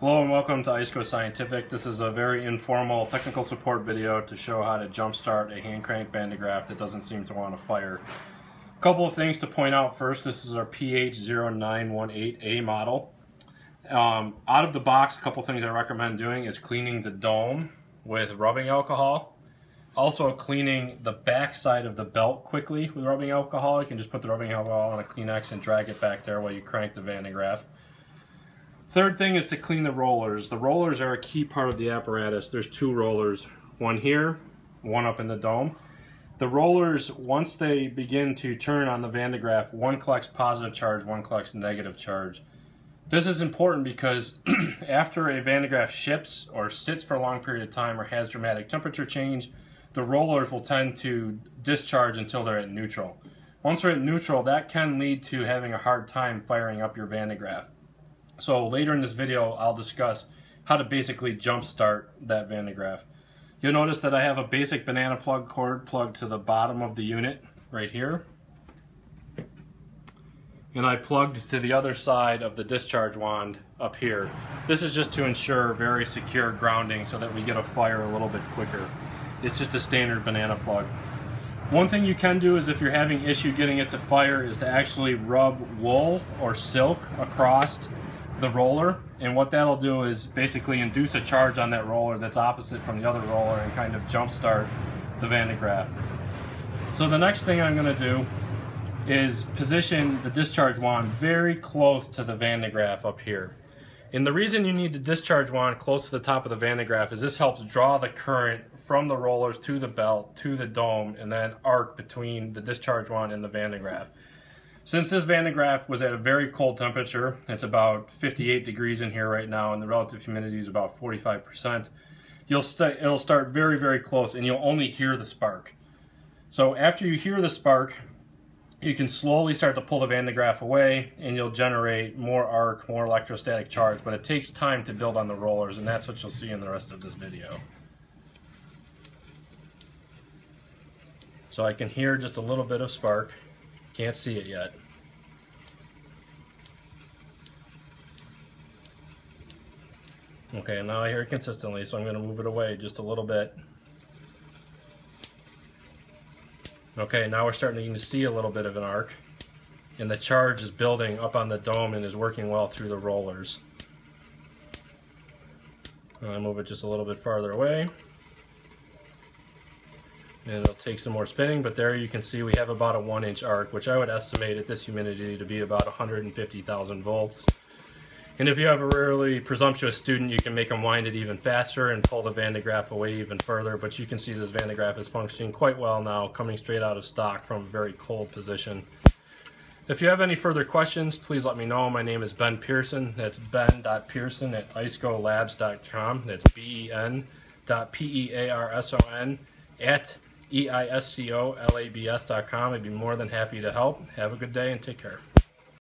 Hello and welcome to Eisco Scientific. This is a very informal technical support video to show how to jumpstart a hand crank Graaff that doesn't seem to want to fire. A couple of things to point out first. This is our PH0918A model. Um, out of the box, a couple things I recommend doing is cleaning the dome with rubbing alcohol. Also cleaning the back side of the belt quickly with rubbing alcohol. You can just put the rubbing alcohol on a Kleenex and drag it back there while you crank the Graaff. Third thing is to clean the rollers. The rollers are a key part of the apparatus. There's two rollers, one here, one up in the dome. The rollers, once they begin to turn on the Van de Graaff, one collects positive charge, one collects negative charge. This is important because after a Van de Graaff ships or sits for a long period of time or has dramatic temperature change, the rollers will tend to discharge until they're at neutral. Once they're at neutral, that can lead to having a hard time firing up your Van de Graaff. So later in this video, I'll discuss how to basically jumpstart that Van de Graaff. You'll notice that I have a basic banana plug cord plugged to the bottom of the unit right here. And I plugged to the other side of the discharge wand up here. This is just to ensure very secure grounding so that we get a fire a little bit quicker. It's just a standard banana plug. One thing you can do is if you're having issue getting it to fire is to actually rub wool or silk across the roller and what that'll do is basically induce a charge on that roller that's opposite from the other roller and kind of jumpstart the Van de Graaff. So the next thing I'm going to do is position the discharge wand very close to the Van de Graaff up here. And the reason you need the discharge wand close to the top of the Van de Graaff is this helps draw the current from the rollers to the belt to the dome and then arc between the discharge wand and the Van de Graaff. Since this Van de Graaff was at a very cold temperature, it's about 58 degrees in here right now and the relative humidity is about 45%, you'll st it'll start very, very close and you'll only hear the spark. So after you hear the spark, you can slowly start to pull the Van de Graaff away and you'll generate more arc, more electrostatic charge, but it takes time to build on the rollers and that's what you'll see in the rest of this video. So I can hear just a little bit of spark. Can't see it yet. Okay, now I hear it consistently, so I'm going to move it away just a little bit. Okay, now we're starting to see a little bit of an arc. And the charge is building up on the dome and is working well through the rollers. I move it just a little bit farther away it'll take some more spinning but there you can see we have about a one inch arc which I would estimate at this humidity to be about 150,000 volts and if you have a really presumptuous student you can make them wind it even faster and pull the Van de Graaff away even further but you can see this Van de Graaff is functioning quite well now coming straight out of stock from a very cold position. If you have any further questions, please let me know. My name is Ben Pearson. That's ben.pearson at eiscolabs.com. That's B-E-N dot P-E-A-R-S-O-N at eiscolabs.com. I'd be more than happy to help. Have a good day and take care.